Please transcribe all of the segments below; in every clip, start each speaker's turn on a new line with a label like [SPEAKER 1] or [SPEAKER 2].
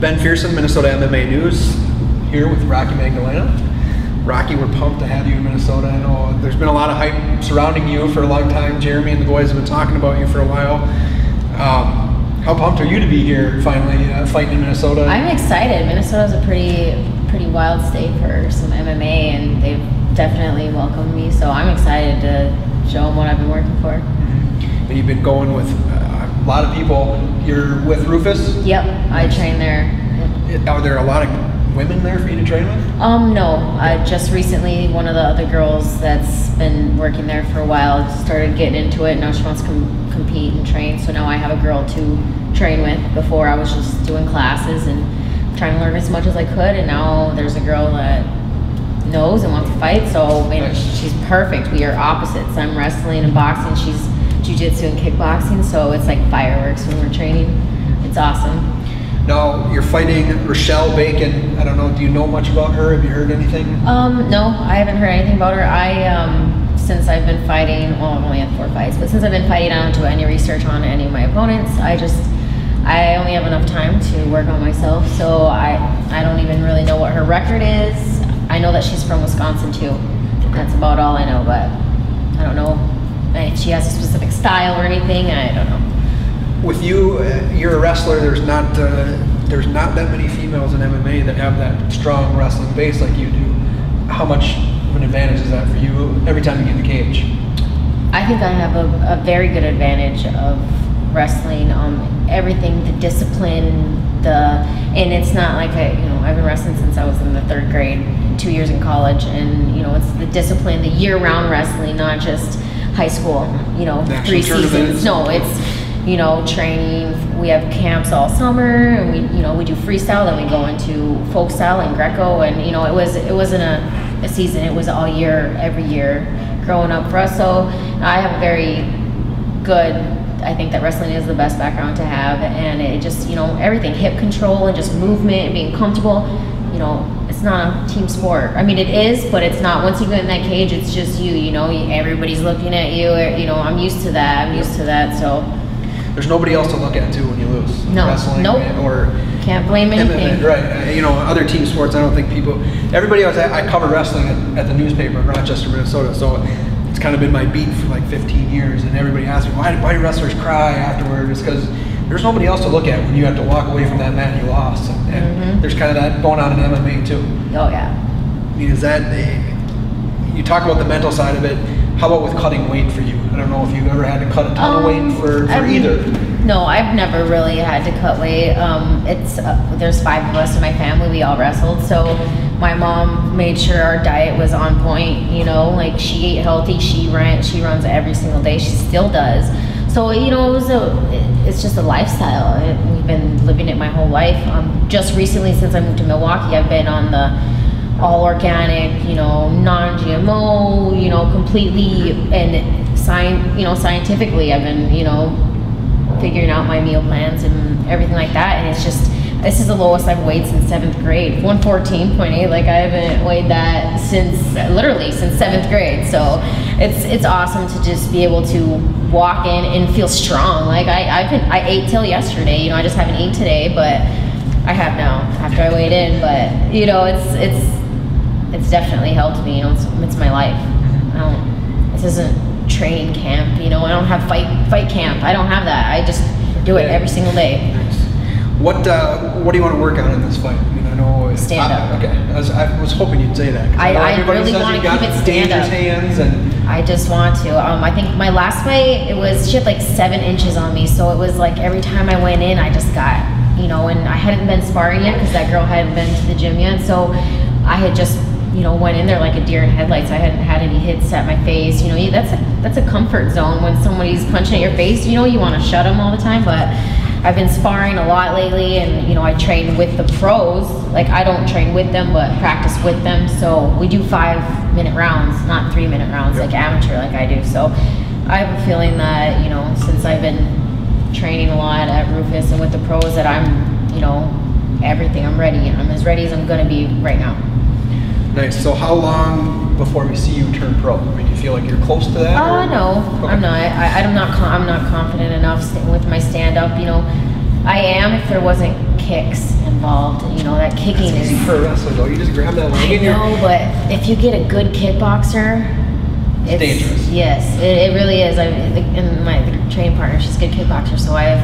[SPEAKER 1] Ben Fearson, Minnesota MMA News, here with Rocky Magdaleno. Rocky, we're pumped to have you in Minnesota. I know there's been a lot of hype surrounding you for a long time. Jeremy and the boys have been talking about you for a while. Um, how pumped are you to be here finally uh, fighting in Minnesota?
[SPEAKER 2] I'm excited. Minnesota's a pretty pretty wild state for some MMA, and they've definitely welcomed me. So I'm excited to show them what I've been working for.
[SPEAKER 1] And you've been going with uh, a lot of people. You're with Roufus.
[SPEAKER 2] Yep, I train there.
[SPEAKER 1] Are there a lot of women there for you to train with?
[SPEAKER 2] Um, no. I just recently, one of the other girls that's been working there for a while started getting into it. Now she wants to com- compete and train. So now I have a girl to train with. Before I was just doing classes and trying to learn as much as I could. And now there's a girl that knows and wants to fight. So man,
[SPEAKER 1] Nice.
[SPEAKER 2] she's perfect. We are opposites. I'm wrestling and boxing. She's jujitsu and kickboxing. So it's like fireworks when we're training. It's awesome.
[SPEAKER 1] Now you're fighting Rachelle Bacon. I don't know. Do you know much about her? Have you heard anything?
[SPEAKER 2] Um, no, I haven't heard anything about her. I um, since I've been fighting, well, I've only had four fights, but since I've been fighting, I don't do any research on any of my opponents. I just, I only have enough time to work on myself, so I, I don't even really know what her record is. I know that she's from Wisconsin too. That's about all I know, but I don't know if she has a specific style or anything. I don't know.
[SPEAKER 1] With you, uh, you're a wrestler. There's not uh, there's not that many females in MMA that have that strong wrestling base like you do. How much of an advantage is that for you every time you get in the cage?
[SPEAKER 2] I think I have a, a very good advantage of wrestling. Um, everything, the discipline, the and it's not like I, you know, I've been wrestling since I was in the third grade, two years in college, and you know, it's the discipline, the year-round wrestling, not just high school. You know,
[SPEAKER 1] National
[SPEAKER 2] three seasons. No, it's you know, training. We have camps all summer, and we, you know, we do freestyle. Then we go into folk style and Greco, and you know, it was it wasn't a, a season. It was all year, every year, growing up for us. So I have a very good. I think that wrestling is the best background to have, and it just you know everything, hip control and just movement and being comfortable. You know, it's not a team sport. I mean, it is, but it's not. Once you get in that cage, it's just you. You know, everybody's looking at you. or, You know, I'm used to that. I'm used to that. So
[SPEAKER 1] There's nobody else to look at too when you lose.
[SPEAKER 2] No.
[SPEAKER 1] Wrestling
[SPEAKER 2] Nope.
[SPEAKER 1] or
[SPEAKER 2] can't blame anything.
[SPEAKER 1] MMA, right? uh, You know, other team sports. I don't think people. Everybody else. I, I cover wrestling at, at the newspaper in Rochester, Minnesota. So it's kind of been my beat for like 15 years. And everybody asks me why, why do wrestlers cry afterward? It's because there's nobody else to look at when you have to walk away from that mat you lost. And, and
[SPEAKER 2] Mhm.
[SPEAKER 1] there's kind of that going on in MMA too.
[SPEAKER 2] Oh yeah.
[SPEAKER 1] I mean, is that you talk about the mental side of it? How about with cutting weight for you? I don't know if you've ever had to cut a ton of
[SPEAKER 2] Um,
[SPEAKER 1] weight for, for
[SPEAKER 2] I've-
[SPEAKER 1] either.
[SPEAKER 2] No, I've never really had to cut weight. Um, it's uh, there's five of us in my family. We all wrestled, so my mom made sure our diet was on point. You know, like she ate healthy. She ran. She runs every single day. She still does. So you know, it was a. It's just a lifestyle. It, we've been living it my whole life. Um, just recently, since I moved to Milwaukee, I've been on the all organic, you know, non-GMO, you know, completely and science, you know, scientifically. I've been, you know, figuring out my meal plans and everything like that. And it's just, this is the lowest I've weighed since seventh grade. 114.8. Like I haven't weighed that since literally since seventh grade. So it's it's awesome to just be able to walk in and feel strong. Like I I've been, I ate till yesterday. You know, I just haven't eaten today, but I have now after I weighed in. But you know, it's it's it's definitely helped me. You know, it's, it's my life. I don't. This isn't training camp. You know, I don't have fight fight camp. I don't have that. I just do it every single day.
[SPEAKER 1] What uh, what do you want to work on in this fight? I mean, I know
[SPEAKER 2] Stand up.
[SPEAKER 1] I, okay, I was, I was hoping you'd say that.
[SPEAKER 2] I- I really wanna keep it stand up.
[SPEAKER 1] hands and
[SPEAKER 2] I just want to. Um, I think my last fight, it was she had like seven inches on me, so it was like every time I went in, I just got, you know, and I hadn't been sparring yet because that girl hadn't been to the gym yet, so I had just, you know, went in there like a deer in headlights. I hadn't had any hits at my face. You know, that's a that's a comfort zone when somebody's punching at your face. You know, you want to shut them all the time, but. I've been sparring a lot lately, and you know I train with the pros. Like I don't train with them, but practice with them. So we do five minute rounds, not three minute rounds like amateur, like I do. So I have a feeling that you know since I've been training a lot at Roufus and with the pros, that I'm you know everything. I'm ready. I'm as ready as I'm gonna be right now.
[SPEAKER 1] Nice. So how long before we see you turn pro? I mean, do you feel like you're close to that?
[SPEAKER 2] Uh, no,
[SPEAKER 1] Okay.
[SPEAKER 2] I'm not. I, I'm not. I'm not confident enough with my stand up. You know, I am if there wasn't kicks involved. You know, that kicking
[SPEAKER 1] easy
[SPEAKER 2] is.
[SPEAKER 1] for a wrestler though. You just grab that leg
[SPEAKER 2] I know, but if you get a good kickboxer, it's
[SPEAKER 1] dangerous.
[SPEAKER 2] Yes, it, it really is. I and my training partner, she's a good kickboxer, so I've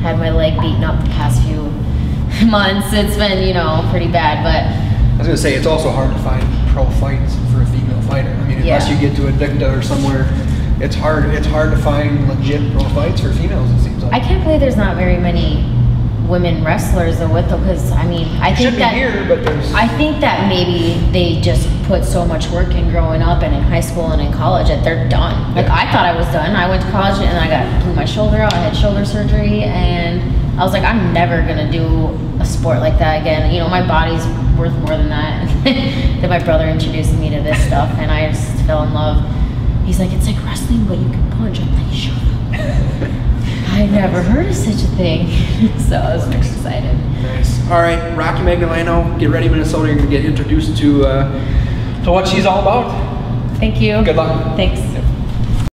[SPEAKER 2] had my leg beaten up the past few months. It's been you know pretty bad, but
[SPEAKER 1] was gonna say it's also hard to find pro fights for a female fighter. I mean, unless
[SPEAKER 2] Yeah.
[SPEAKER 1] you get to Invicta or somewhere, it's hard. It's hard to find legit pro fights for females. It seems like.
[SPEAKER 2] I can't believe there's not very many women wrestlers though with them because I mean I think that
[SPEAKER 1] here, but there's.
[SPEAKER 2] I think that maybe they just put so much work in growing up and in high school and in college that they're done. Like
[SPEAKER 1] Yeah.
[SPEAKER 2] I thought I was done. I went to college and I got blew my shoulder out. I had shoulder surgery and I was like, I'm never gonna do a sport like that again. You know, my body's worth more than that. then my brother introduced me to this stuff and I just fell in love. He's like, it's like wrestling, but you can punch. I'm like, shut up. I never heard of such a thing. so I was excited.
[SPEAKER 1] Nice. All right, Rocky Magdaleno, get ready, Minnesota. You're gonna get introduced to uh, to what she's all about.
[SPEAKER 2] Thank you.
[SPEAKER 1] Good luck.
[SPEAKER 2] Thanks.